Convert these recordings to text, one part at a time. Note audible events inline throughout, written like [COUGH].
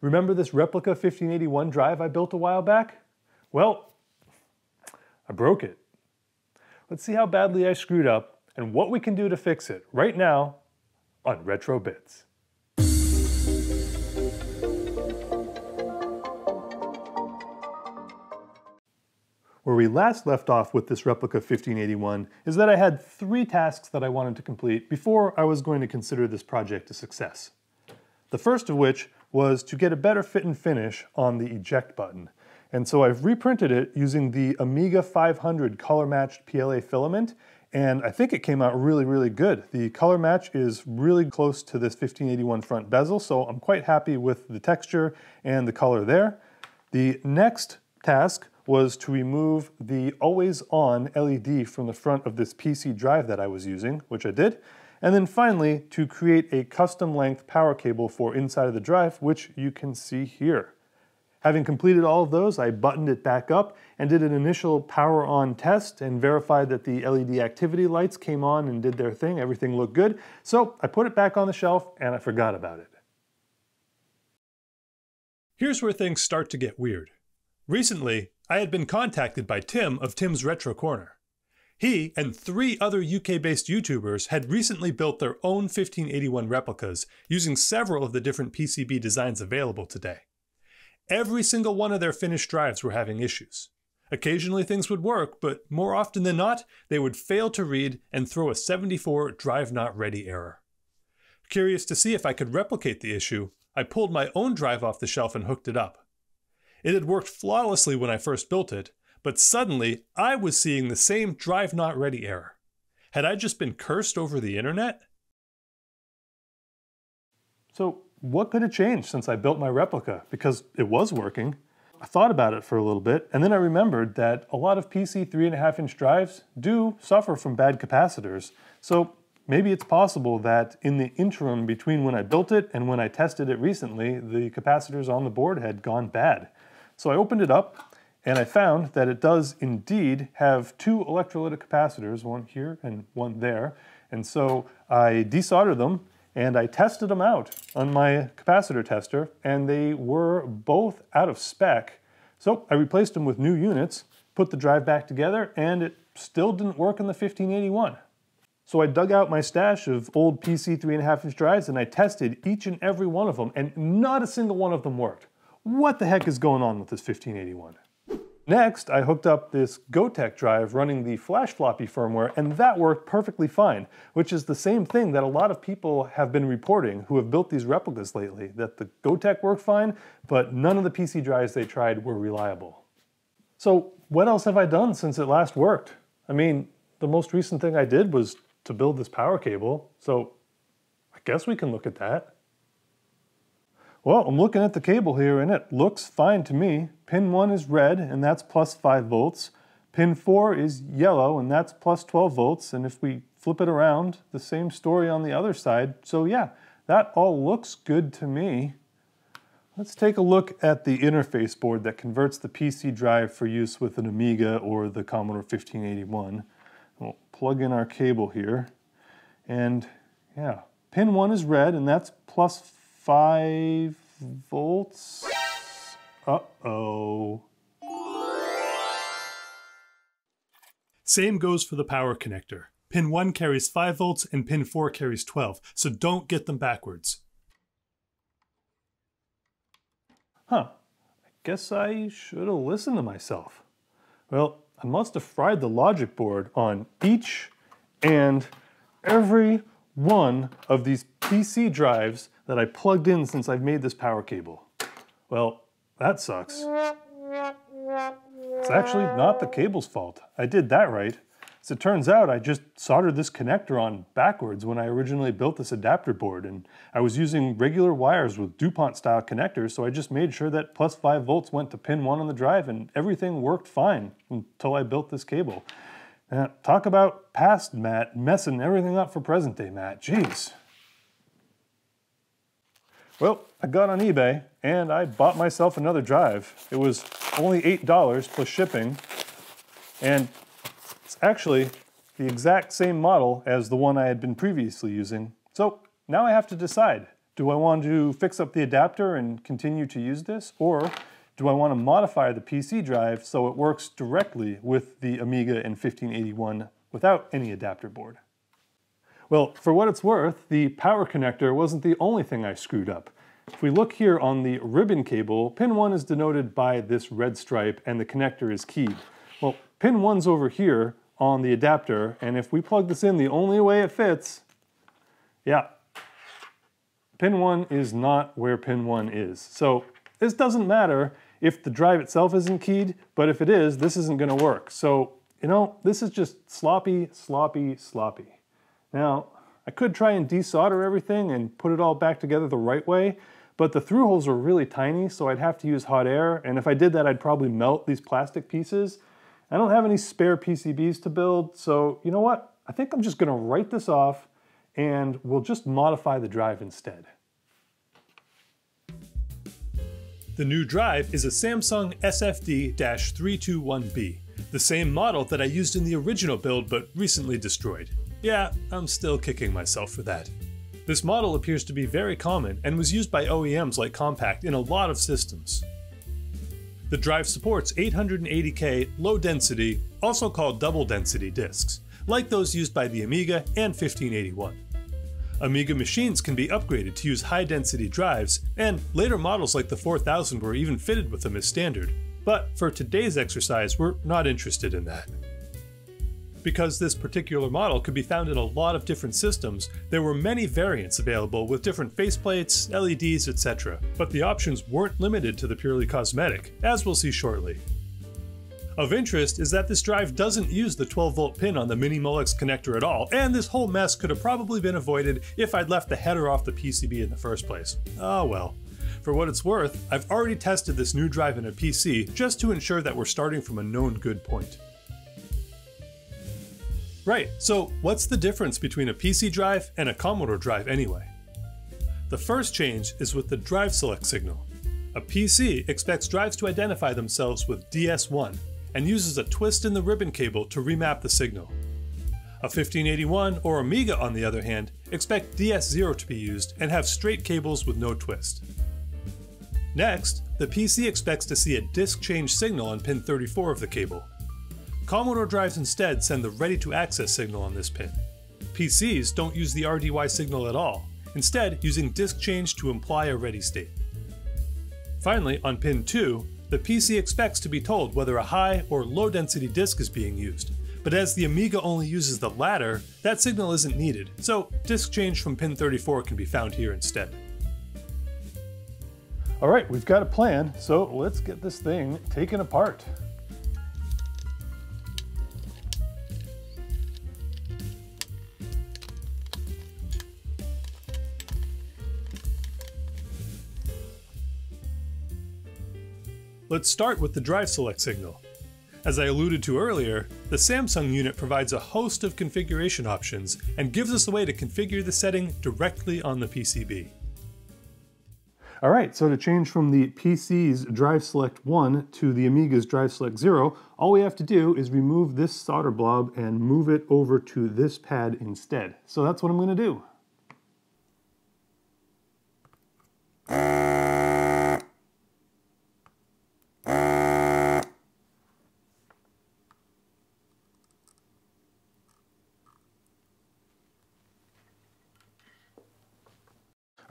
Remember this replica 1581 drive I built a while back? Well, I broke it. Let's see how badly I screwed up and what we can do to fix it right now on Retro Bits. Where we last left off with this replica 1581 is that I had three tasks that I wanted to complete before I was going to consider this project a success. The first of which was to get a better fit and finish on the eject button. And so I've reprinted it using the Amiga 500 color matched PLA filament and I think it came out really, really good. The color match is really close to this 1581 front bezel, so I'm quite happy with the texture and the color there. The next task was to remove the always on LED from the front of this PC drive that I was using, which I did. And then finally, to create a custom length power cable for inside of the drive, which you can see here. Having completed all of those, I buttoned it back up and did an initial power on test and verified that the LED activity lights came on and did their thing. Everything looked good. So I put it back on the shelf and I forgot about it. Here's where things start to get weird. Recently, I had been contacted by Tim of Tim's Retro Corner. He and three other UK based YouTubers had recently built their own 1581 replicas using several of the different PCB designs available today. Every single one of their finished drives were having issues. Occasionally things would work, but more often than not, they would fail to read and throw a 74 drive not ready error. Curious to see if I could replicate the issue, I pulled my own drive off the shelf and hooked it up. It had worked flawlessly when I first built it, but suddenly I was seeing the same drive not ready error. Had I just been cursed over the internet? So, what could have changed since I built my replica? Because it was working. I thought about it for a little bit, and then I remembered that a lot of PC 3.5 inch drives do suffer from bad capacitors. So maybe it's possible that in the interim between when I built it and when I tested it recently, the capacitors on the board had gone bad. So I opened it up and I found that it does indeed have two electrolytic capacitors, one here and one there. And so I desoldered them and I tested them out on my capacitor tester and they were both out of spec. So I replaced them with new units, put the drive back together, and it still didn't work in the 1581. So I dug out my stash of old PC 3.5 inch drives and I tested each and every one of them, and not a single one of them worked. What the heck is going on with this 1581? Next, I hooked up this Gotek drive running the flash floppy firmware, and that worked perfectly fine, which is the same thing that a lot of people have been reporting who have built these replicas lately, that the Gotek worked fine, but none of the PC drives they tried were reliable. So what else have I done since it last worked? I mean, the most recent thing I did was to build this power cable, so I guess we can look at that. Well, I'm looking at the cable here and it looks fine to me. Pin 1 is red and that's plus 5 volts. Pin 4 is yellow and that's plus 12 volts. And if we flip it around, the same story on the other side. So yeah, that all looks good to me. Let's take a look at the interface board that converts the PC drive for use with an Amiga or the Commodore 1581. We'll plug in our cable here. And yeah, pin 1 is red and that's plus 5 volts. Uh-oh. Same goes for the power connector. Pin 1 carries 5 volts and pin 4 carries 12, so don't get them backwards. Huh, I guess I should have listened to myself. Well, I must have fried the logic board on each and every one of these PC drives that I plugged in since I've made this power cable. Well, that sucks. It's actually not the cable's fault. I did that right. As it turns out, I just soldered this connector on backwards when I originally built this adapter board, and I was using regular wires with DuPont style connectors, so I just made sure that plus 5 volts went to pin 1 on the drive, and everything worked fine until I built this cable. Now, talk about past Matt messing everything up for present day Matt. Jeez. Well, I got on eBay and I bought myself another drive. It was only $8 plus shipping, and it's actually the exact same model as the one I had been previously using. So now I have to decide, Do I want to fix up the adapter and continue to use this? Or do I want to modify the PC drive so it works directly with the Amiga and 1581 without any adapter board? Well, for what it's worth, the power connector wasn't the only thing I screwed up. If we look here on the ribbon cable, pin 1 is denoted by this red stripe and the connector is keyed. Well, pin 1's over here on the adapter, and if we plug this in the only way it fits, yeah, pin 1 is not where pin 1 is. So this doesn't matter if the drive itself isn't keyed, but if it is, this isn't going to work. So, you know, this is just sloppy, sloppy, sloppy. Now, I could try and desolder everything and put it all back together the right way, but the through holes are really tiny, so I'd have to use hot air, and if I did that, I'd probably melt these plastic pieces. I don't have any spare PCBs to build, so you know what? I think I'm just gonna write this off and we'll just modify the drive instead. The new drive is a Samsung SFD-321B, the same model that I used in the original build but recently destroyed. Yeah, I'm still kicking myself for that. This model appears to be very common and was used by OEMs like Compaq in a lot of systems. The drive supports 880K low density, also called double density disks, like those used by the Amiga and 1581. Amiga machines can be upgraded to use high density drives, and later models like the 4000 were even fitted with them as standard. But for today's exercise, we're not interested in that. Because this particular model could be found in a lot of different systems, there were many variants available with different faceplates, LEDs, etc., but the options weren't limited to the purely cosmetic, as we'll see shortly. Of interest is that this drive doesn't use the 12 volt pin on the Mini Molex connector at all, and this whole mess could have probably been avoided if I'd left the header off the PCB in the first place. Oh well. For what it's worth, I've already tested this new drive in a PC just to ensure that we're starting from a known good point. Right, so what's the difference between a PC drive and a Commodore drive anyway? The first change is with the drive select signal. A PC expects drives to identify themselves with DS1, and uses a twist in the ribbon cable to remap the signal. A 1581 or Amiga, on the other hand, expect DS0 to be used and have straight cables with no twist. Next, the PC expects to see a disk change signal on pin 34 of the cable. Commodore drives instead send the ready to access signal on this pin. PCs don't use the RDY signal at all, instead using disk change to imply a ready state. Finally, on pin 2, the PC expects to be told whether a high or low density disk is being used, but as the Amiga only uses the latter, that signal isn't needed, so disk change from pin 34 can be found here instead. All right, we've got a plan, so let's get this thing taken apart. Let's start with the drive select signal. As I alluded to earlier, the Samsung unit provides a host of configuration options and gives us a way to configure the setting directly on the PCB. All right, so to change from the PC's Drive Select 1 to the Amiga's Drive Select 0, all we have to do is remove this solder blob and move it over to this pad instead. So that's what I'm going to do.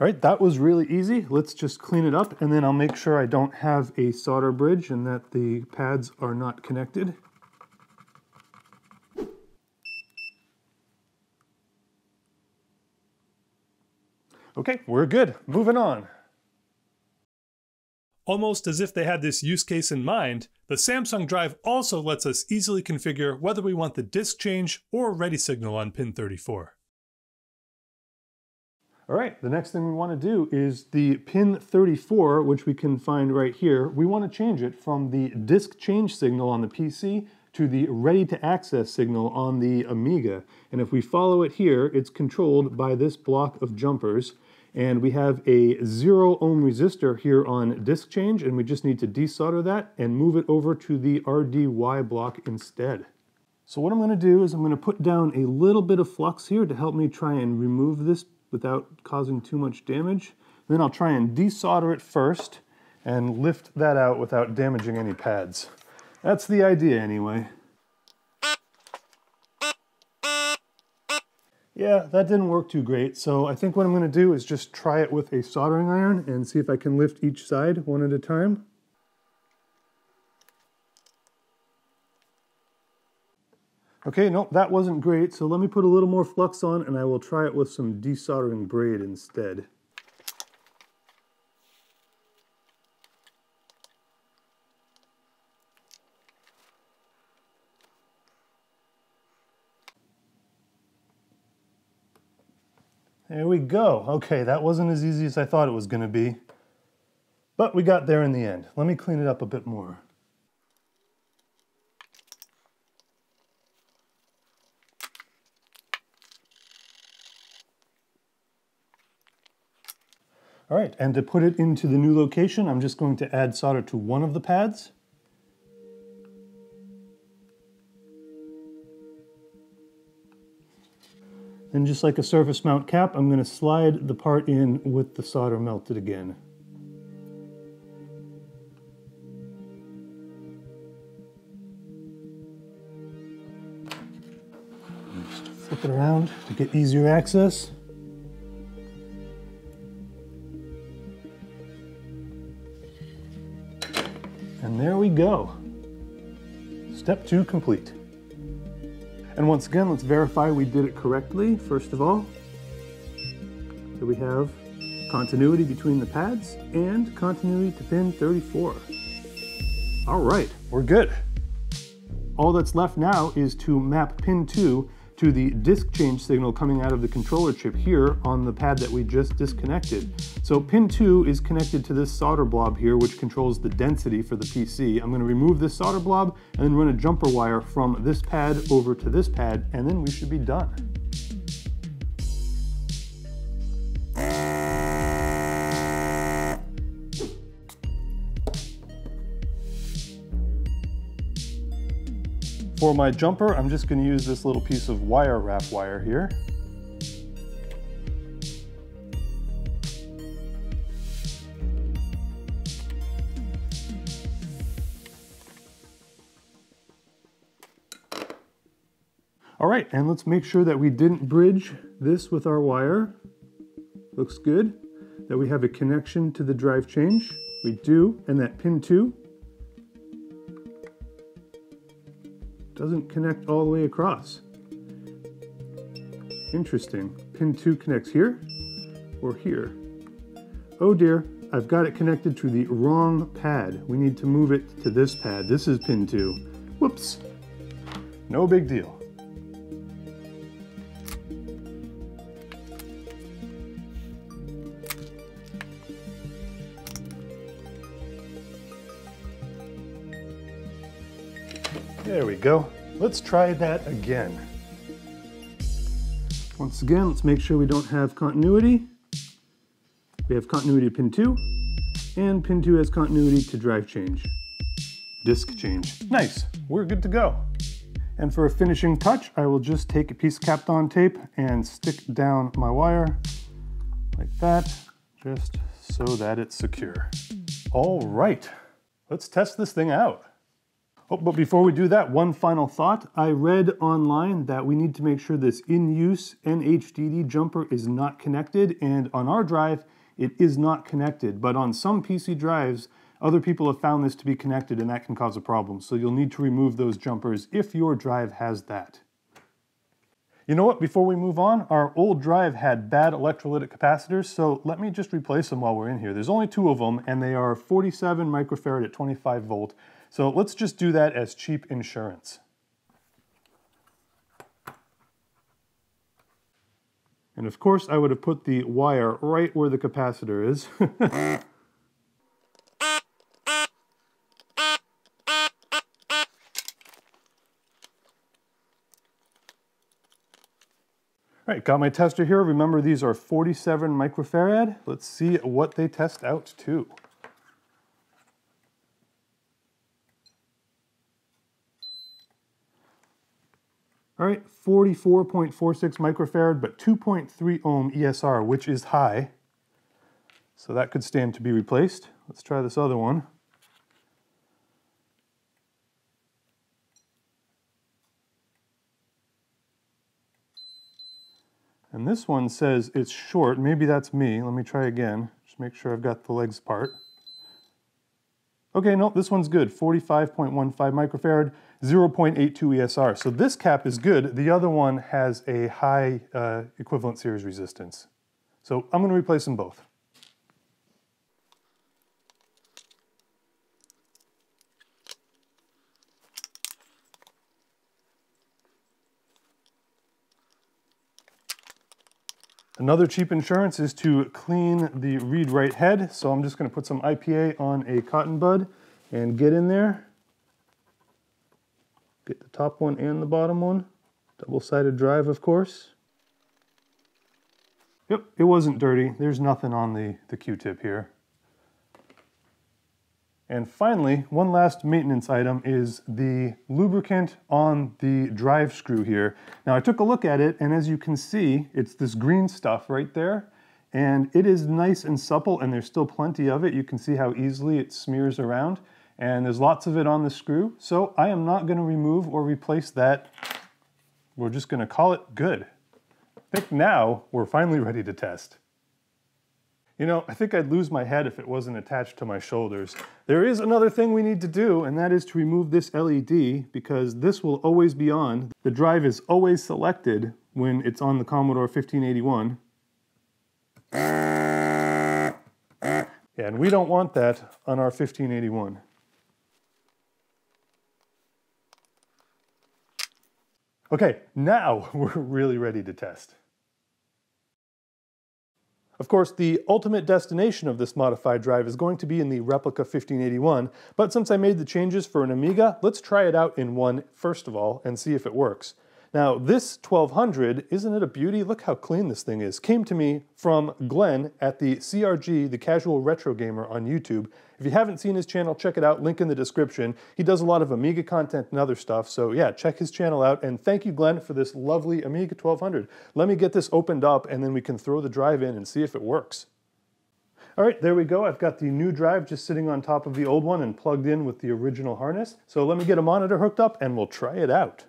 All right, that was really easy. Let's just clean it up and then I'll make sure I don't have a solder bridge and that the pads are not connected. Okay, we're good. Moving on. Almost as if they had this use case in mind, the Samsung Drive also lets us easily configure whether we want the disk change or ready signal on pin 34. All right, the next thing we want to do is the pin 34, which we can find right here. We want to change it from the disk change signal on the PC to the ready to access signal on the Amiga. And if we follow it here, it's controlled by this block of jumpers. And we have a zero ohm resistor here on disk change, and we just need to desolder that and move it over to the RDY block instead. So what I'm going to do is I'm going to put down a little bit of flux here to help me try and remove this without causing too much damage. Then I'll try and desolder it first and lift that out without damaging any pads. That's the idea anyway. Yeah, that didn't work too great, so I think what I'm going to do is just try it with a soldering iron and see if I can lift each side one at a time. Okay, no, that wasn't great, so let me put a little more flux on and I will try it with some desoldering braid instead. There we go. Okay, that wasn't as easy as I thought it was going to be. But we got there in the end. Let me clean it up a bit more. All right, and to put it into the new location, I'm just going to add solder to one of the pads. And just like a surface mount cap, I'm going to slide the part in with the solder melted again. Just flip it around to get easier access. We go. Step two complete. And once again, let's verify we did it correctly, first of all. So we have continuity between the pads and continuity to pin 34. All right, we're good. All that's left now is to map pin 2 to the disk change signal coming out of the controller chip here on the pad that we just disconnected. So pin 2 is connected to this solder blob here which controls the density for the PC. I'm going to remove this solder blob and then run a jumper wire from this pad over to this pad and then we should be done. For my jumper, I'm just going to use this little piece of wire wrap wire here. All right, and let's make sure that we didn't bridge this with our wire. Looks good. That we have a connection to the drive change. We do, and that pin 2 doesn't connect all the way across. Interesting. Pin 2 connects here or here. Oh dear, I've got it connected to the wrong pad. We need to move it to this pad. This is pin 2. Whoops. No big deal. There we go. Let's try that again. Once again, let's make sure we don't have continuity. We have continuity to pin 2, and pin 2 has continuity to drive change. Disk change. Nice, we're good to go. And for a finishing touch, I will just take a piece of Kapton tape and stick down my wire like that, just so that it's secure. All right, let's test this thing out. Oh, but before we do that, one final thought. I read online that we need to make sure this in-use NHDD jumper is not connected, and on our drive, it is not connected. But on some PC drives, other people have found this to be connected, and that can cause a problem. So you'll need to remove those jumpers if your drive has that. You know what, before we move on, our old drive had bad electrolytic capacitors, so let me just replace them while we're in here. There's only two of them, and they are 47 microfarad at 25 volt. So let's just do that as cheap insurance. And of course I would have put the wire right where the capacitor is. [LAUGHS] All right, got my tester here. Remember these are 47 microfarad. Let's see what they test out to. All right, 44.46 microfarad, but 2.3 ohm ESR, which is high. So that could stand to be replaced. Let's try this other one. And this one says it's short. Maybe that's me. Let me try again. Just make sure I've got the legs apart. Okay, no, this one's good. 45.15 microfarad, 0.82 ESR. So this cap is good. The other one has a high uh, equivalent series resistance. So I'm going to replace them both. Another cheap insurance is to clean the read-write head. So I'm just gonna put some IPA on a cotton bud and get in there. Get the top one and the bottom one. Double-sided drive, of course. Yep, it wasn't dirty. There's nothing on the, the Q-tip here. And finally, one last maintenance item is the lubricant on the drive screw here. Now I took a look at it and as you can see, it's this green stuff right there. And it is nice and supple and there's still plenty of it. You can see how easily it smears around and there's lots of it on the screw. So I am not gonna remove or replace that. We're just gonna call it good. I think now we're finally ready to test. You know, I think I'd lose my head if it wasn't attached to my shoulders. There is another thing we need to do, and that is to remove this LED because this will always be on. The drive is always selected when it's on the Commodore 1581. And we don't want that on our 1581. Okay, now [LAUGHS] we're really ready to test. Of course, the ultimate destination of this modified drive is going to be in the Replica 1581, but since I made the changes for an Amiga, let's try it out in one first of all and see if it works. Now, this 1200, isn't it a beauty? Look how clean this thing is. Came to me from Glenn at the CRG, the Casual Retro Gamer on YouTube. If you haven't seen his channel, check it out, link in the description. He does a lot of Amiga content and other stuff, so yeah, check his channel out. And thank you, Glenn, for this lovely Amiga 1200. Let me get this opened up and then we can throw the drive in and see if it works. All right, there we go. I've got the new drive just sitting on top of the old one and plugged in with the original harness. So let me get a monitor hooked up and we'll try it out.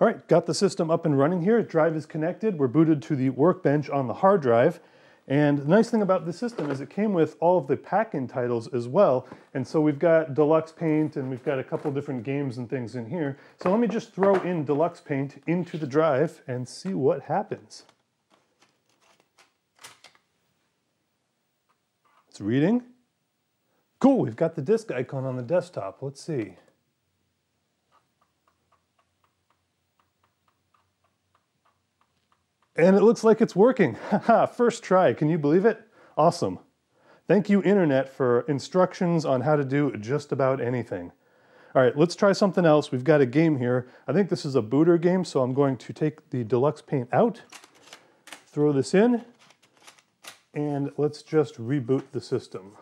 All right, got the system up and running here. Drive is connected. We're booted to the workbench on the hard drive. And the nice thing about this system is it came with all of the pack-in titles as well. And so we've got Deluxe Paint and we've got a couple different games and things in here. So let me just throw in Deluxe Paint into the drive and see what happens. It's reading. Cool, we've got the disk icon on the desktop. Let's see. And it looks like it's working. [LAUGHS] First try, can you believe it? Awesome. Thank you, Internet, for instructions on how to do just about anything. All right, let's try something else. We've got a game here. I think this is a booter game, so I'm going to take the deluxe paint out, throw this in, and let's just reboot the system.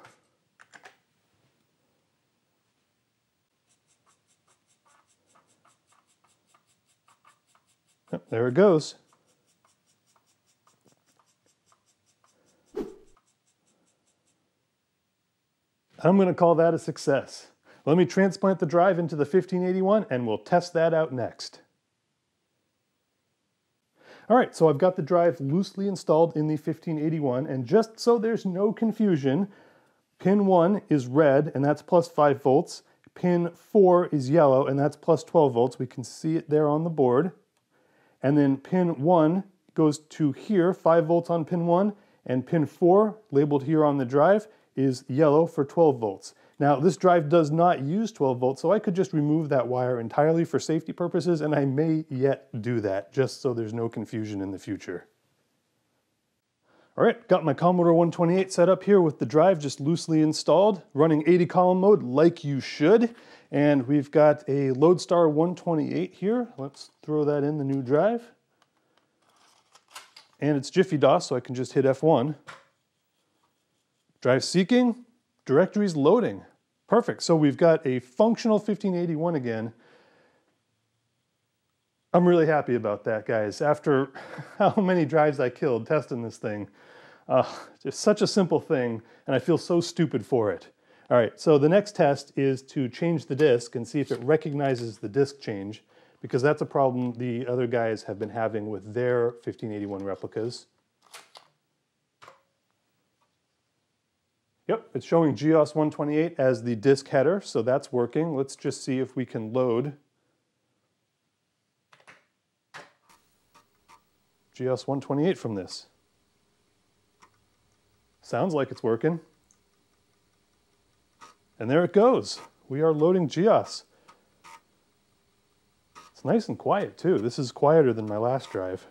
there it goes. I'm going to call that a success. Let me transplant the drive into the 1581 and we'll test that out next. All right, so I've got the drive loosely installed in the 1581 and just so there's no confusion, pin 1 is red and that's plus 5 volts. Pin 4 is yellow and that's plus 12 volts. We can see it there on the board. And then pin 1 goes to here, 5 volts on pin 1, and pin 4, labeled here on the drive, is yellow for 12 volts. Now this drive does not use 12 volts, so I could just remove that wire entirely for safety purposes, and I may yet do that, just so there's no confusion in the future. All right, got my Commodore 128 set up here with the drive just loosely installed, running 80 column mode like you should. And we've got a Lodestar 128 here. Let's throw that in the new drive. And it's Jiffy DOS, so I can just hit F1. Drive seeking, directories loading. Perfect. So we've got a functional 1581 again. I'm really happy about that, guys. After [LAUGHS] how many drives I killed testing this thing, uh, just such a simple thing, and I feel so stupid for it. All right, so the next test is to change the disk and see if it recognizes the disk change, because that's a problem the other guys have been having with their 1581 replicas. Yep, it's showing GEOS 128 as the disk header, so that's working. Let's just see if we can load GEOS 128 from this. Sounds like it's working. And there it goes. We are loading GEOS. It's nice and quiet too. This is quieter than my last drive.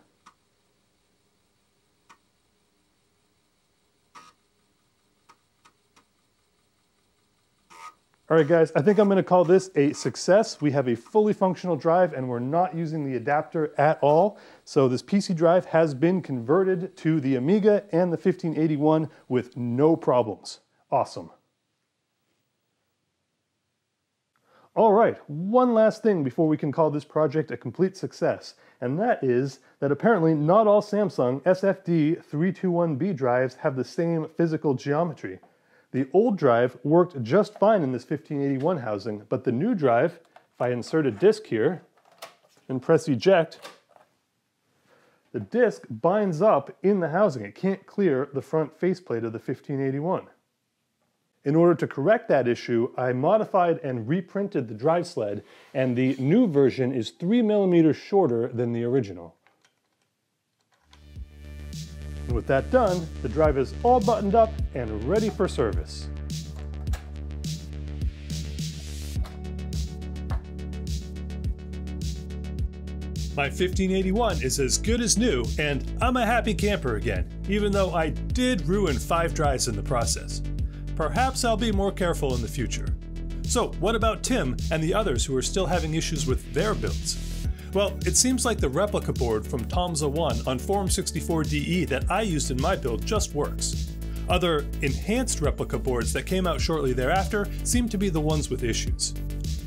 All right, guys, I think I'm gonna call this a success. We have a fully functional drive and we're not using the adapter at all. So this PC drive has been converted to the Amiga and the 1581 with no problems. Awesome. All right, one last thing before we can call this project a complete success, and that is that apparently not all Samsung SFD321B drives have the same physical geometry. The old drive worked just fine in this 1581 housing, but the new drive, if I insert a disk here and press eject, the disk binds up in the housing. It can't clear the front faceplate of the 1581. In order to correct that issue, I modified and reprinted the drive sled, and the new version is 3 millimeters shorter than the original. With that done, the drive is all buttoned up and ready for service. My 1581 is as good as new, and I'm a happy camper again, even though I did ruin five drives in the process. Perhaps I'll be more careful in the future. So, what about Tim and the others who are still having issues with their builds? Well, it seems like the replica board from Tomza 1 on Forum64.de that I used in my build just works. Other enhanced replica boards that came out shortly thereafter seem to be the ones with issues.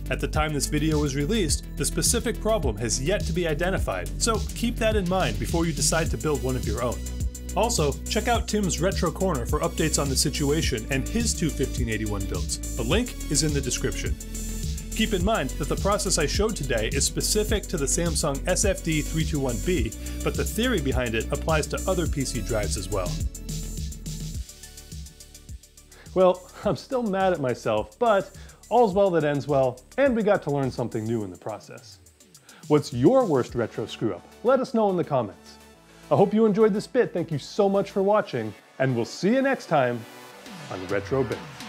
At the time this video was released, the specific problem has yet to be identified, so keep that in mind before you decide to build one of your own. Also, check out Tim's Retro Corner for updates on the situation and his two 1581 builds. The link is in the description. Keep in mind that the process I showed today is specific to the Samsung SFD321B, but the theory behind it applies to other PC drives as well. Well, [LAUGHS] I'm still mad at myself, but all's well that ends well, and we got to learn something new in the process. What's your worst retro screw up? Let us know in the comments. I hope you enjoyed this bit. Thank you so much for watching, and we'll see you next time on Retro Bits.